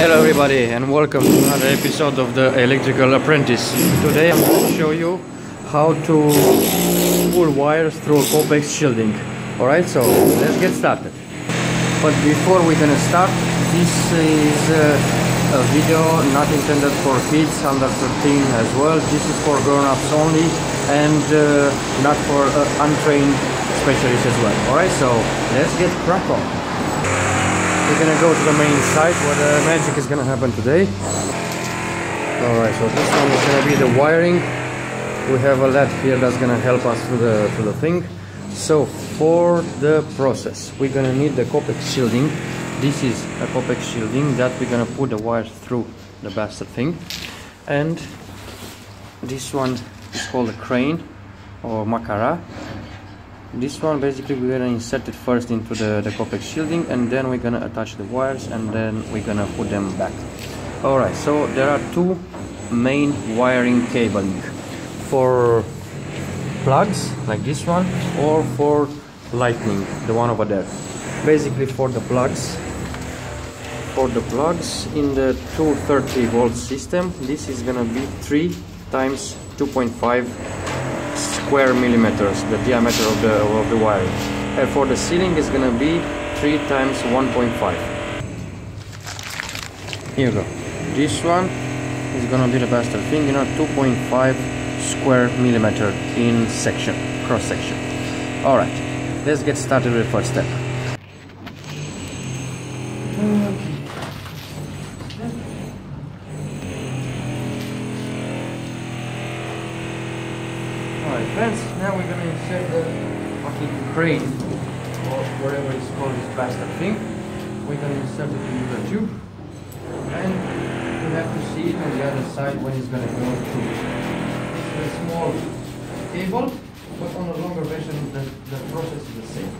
Hello everybody and welcome to another episode of the Electrical Apprentice. Today I'm going to show you how to pull wires through a Copex shielding. Alright, so let's get started. But before we're gonna start, this is uh, a video not intended for kids under 13 as well. This is for grown-ups only and uh, not for uh, untrained specialists as well. Alright, so let's get crack on. We're gonna go to the main site where the magic is gonna happen today. Alright, so this one is gonna be the wiring. We have a lad here that's gonna help us through the through the thing. So for the process, we're gonna need the Copex shielding. This is a Copex shielding that we're gonna put the wires through the bastard thing. And this one is called a crane or makara this one basically we're gonna insert it first into the, the Copex shielding and then we're gonna attach the wires and then we're gonna put them back. Alright so there are two main wiring cabling. For plugs like this one or for lightning the one over there. Basically for the plugs for the plugs in the 230 volt system this is gonna be 3 times 2.5 square millimeters, the diameter of the, of the wire. And for the ceiling is gonna be 3 times 1.5. Here you go. This one is gonna be the best thing, you know, 2.5 square millimeter in section, cross section. Alright, let's get started with the first step. Now we're gonna insert the fucking crane or whatever it's called this bastard thing. We're gonna insert it into the tube and we have to see it on the other side when it's gonna go through. It's a small cable, but on a longer version the, the process is the same.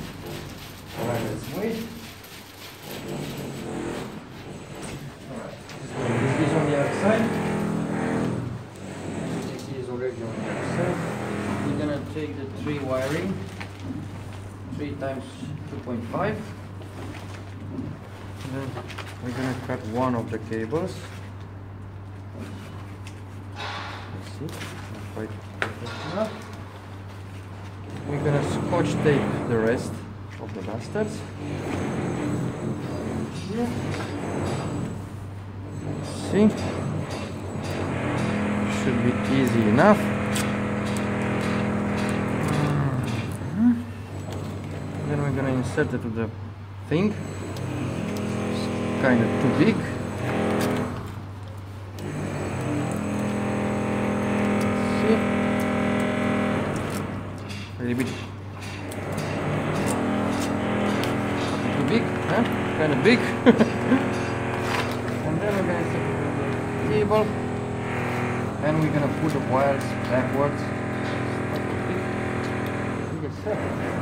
Alright, let's wait. Alright, this is on the other side. This is already on the other side we're gonna take the three wiring 3 times 2.5 then we're gonna cut one of the cables. Let's see not quite enough. We're gonna scotch tape the rest of the bastards. See? Should be easy enough insert it to the thing. It's kind of too big. See. A little bit. Too big huh? Kind of big. And then we're gonna to the table and we're gonna put the wires backwards. Big. As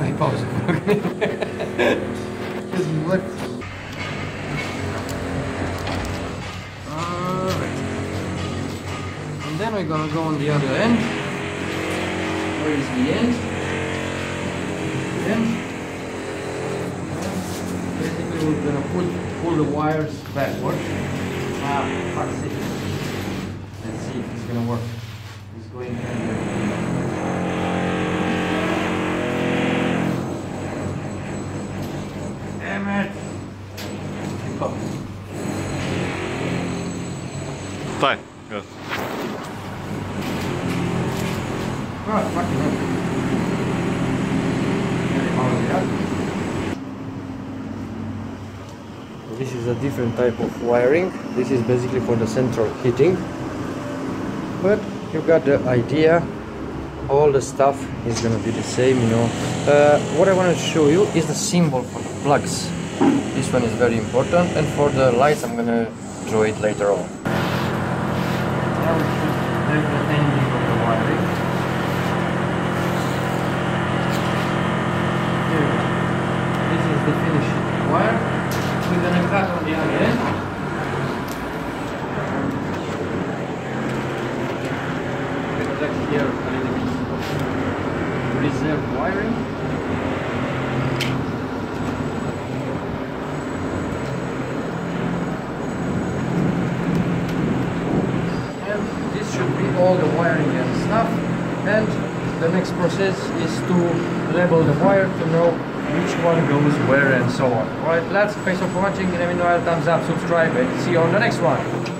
I pause it. Because what? Alright. And then we're gonna go on the other end. Where is the end? The end. Basically we're gonna put pull the wires backwards. Ah, fuck's sake. Let's see if it's gonna work. It's going Damn! Oh. Fine. Yes. Oh, fucking hell. This is a different type of wiring. This is basically for the central heating. But you got the idea all the stuff is gonna be the same you know. Uh, what I want to show you is the symbol for the plugs. This one is very important and for the lights I'm gonna draw it later on. This is the finished wire. We're gonna cut on the other end wiring. And this should be all the wiring and stuff. And the next process is to label the wire to know which one goes where and so on. Alright, lads, thanks for watching. Let me know thumbs up, subscribe, and see you on the next one.